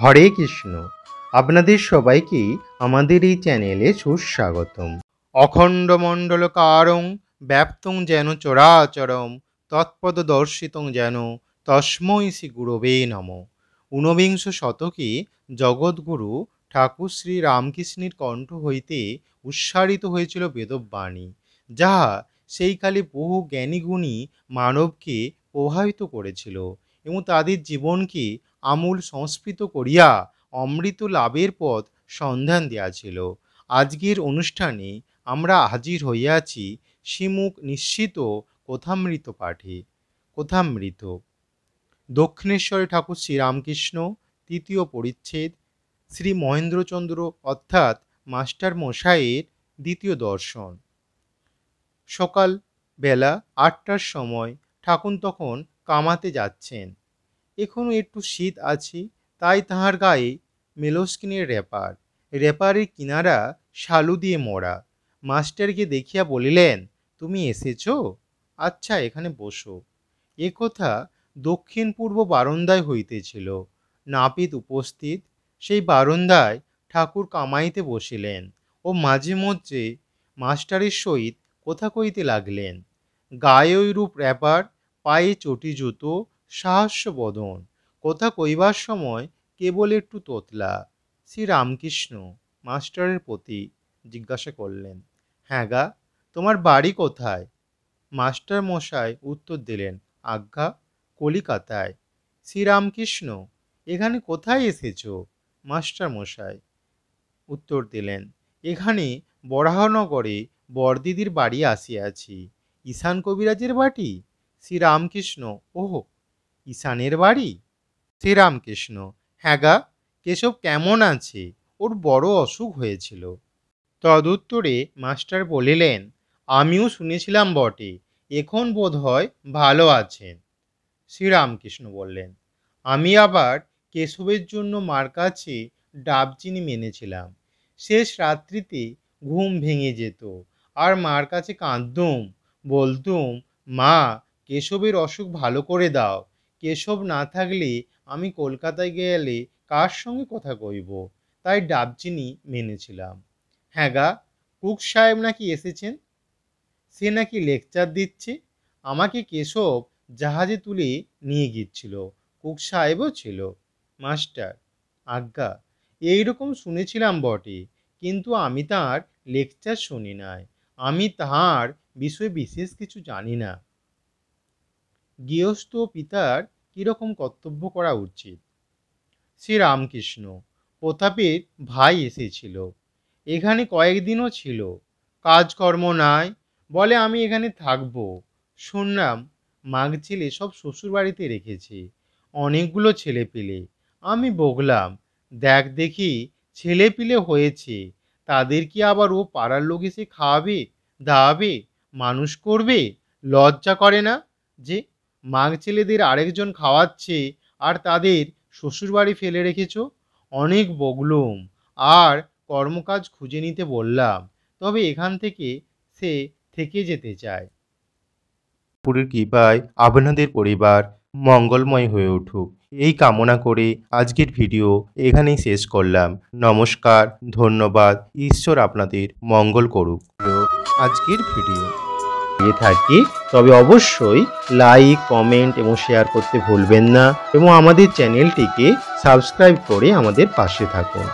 হরে কৃষ্ণ। আপনাদের সবাইকে আমাদের এই চ্যানেলে সুস্বাগতম। অখণ্ড মণ্ডল কারং ব্যাপ্তং যেন চরাচরম, তৎপদ দর্শিতং যেন তস্মৈ শ্রী গুরবে নম। ঊনবিংশ শতকে জগৎগুরু ঠাকুর শ্রী রামকৃষ্ণের কণ্ঠ হইতে উচ্চারিত হয়েছিল বেদবাণী যাহা সেইকালে বহু জ্ঞানীগুণী মানবকে প্রভাবিত করেছিল এবং তাদের জীবনকে আমূল সংস্কৃত করিয়া অমৃত লাভের পথ সন্ধান দিয়াছিল। আজকের অনুষ্ঠানে আমরা হাজির হইয়াছি শ্রীমুখ নিশ্চিত কথামৃত পাঠে। কথামৃত? দক্ষিণেশ্বরে ঠাকুর শ্রীরামকৃষ্ণ, তৃতীয় পরিচ্ছেদ, শ্রী মহেন্দ্রচন্দ্র অর্থাৎ মাস্টার মশাইয়ের দ্বিতীয় দর্শন। সকাল বেলা আটটার সময় ঠাকুর তখন কামাতে যাচ্ছেন। এখনও একটু শীত আছে, তাই তাহার গায়ে মেলোস্কিনের র্যাপার র্যাপারের কিনারা শালু দিয়ে মোড়া। মাস্টারকে দেখিয়া বলিলেন, তুমি এসেছ? আচ্ছা এখানে বসো। এ কথা দক্ষিণ পূর্ব বারন্দায় হইতেছিল। নাপিত উপস্থিত সেই বারন্দায় ঠাকুর কামাইতে বসিলেন ও মাঝে মধ্যে মাস্টারের সহিত কথা কইতে লাগলেন, গায়ে ওইরূপ র্যাপার পায়ে চটি জুতো সাহস্য বদন কথা কইবার সময় কেবল একটু তোতলা। শ্রী রামকৃষ্ণ মাস্টারের প্রতি জিজ্ঞাসা করলেন হ্যাঁ গা, তোমার বাড়ি কোথায়? মাস্টার মশাই উত্তর দিলেন, আজ্ঞা, কলিকাতায়। শ্রীরামকৃষ্ণ, এখানে কোথায় এসেছ? মাস্টার মশাই উত্তর দিলেন, এখানে বরাহনগরে বরদিদির বাড়ি আসিয়াছি। ঈশান কবিরাজের বাটি? শ্রীরামকৃষ্ণ, ওহ ঈশানের বাড়ি? শ্রীরামকৃষ্ণ। হ্যাঁ কেশব কেমন আছে? ওর বড় অসুখ হয়েছিল। তদুত্তরে মাস্টার বলিলেন, আমিও শুনেছিলাম বটে, এখন বোধ হয় ভালো আছেন। শ্রীরামকৃষ্ণ বললেন, আমি আবার কেশবের জন্য মার কাছে ডাবচিনি মেনেছিলাম। শেষ রাত্রিতে ঘুম ভেঙে যেত, আর মার কাছে কাঁদতুম, বলতুম, মা, কেশবের অসুখ ভালো করে দাও। কেশব না থাকলে আমি কলকাতায় গেলে কার সঙ্গে কথা কইব? তাই ডাবচিনি মেনেছিলাম। হ্যাঁ গা, কুক সাহেব নাকি এসেছেন? সে নাকি লেকচার দিচ্ছে। আমাকে কেশব জাহাজে তুলে নিয়ে গিয়েছিল। কুক সাহেবও ছিল। মাস্টার, আজ্ঞা, এইরকম শুনেছিলাম বটে, কিন্তু আমি তার লেকচার শুনি নাই। আমি তাহার বিষয়ে বিশেষ কিছু জানি না। গৃহস্থ পিতার কীরকম কর্তব্য করা উচিত? শ্রীরামকৃষ্ণ, প্রতাপের ভাই এসেছিল। এখানে কয়েকদিনও ছিল। কাজকর্ম নাই, বলে আমি এখানে থাকব। শুনলাম, মাঘ ছেলে সব শ্বশুর বাড়িতে রেখেছে। অনেকগুলো ছেলে পেলে। আমি বগলাম দেখ দেখি, ছেলে পিলে হয়েছে। তাদের কি আবার ও পাড়ার লোক এসে খাওয়াবে, দাওয়াবে, মানুষ করবে? লজ্জা করে না যে মাঘ ছেলেদের আরেকজন খাওয়াচ্ছে আর তাদের শ্বশুরবাড়ি ফেলে রেখেছ? অনেক বগলুম। আর কর্মকাজ খুঁজে নিতে বললাম, তবে এখান থেকে সে থেকে যেতে চায়। পুরীর কৃপায় আপনাদের পরিবার মঙ্গলময় হয়ে উঠুক। এই কামনা করে আজকের ভিডিও এখানেই শেষ করলাম। নমস্কার, ধন্যবাদ। ঈশ্বর আপনাদের মঙ্গল করুক। আজকের ভিডিও দিয়ে থাকি, তবে অবশ্যই লাইক কমেন্ট এবং শেয়ার করতে ভুলবেন না এবং আমাদের চ্যানেলটিকে সাবস্ক্রাইব করে আমাদের পাশে থাকুন।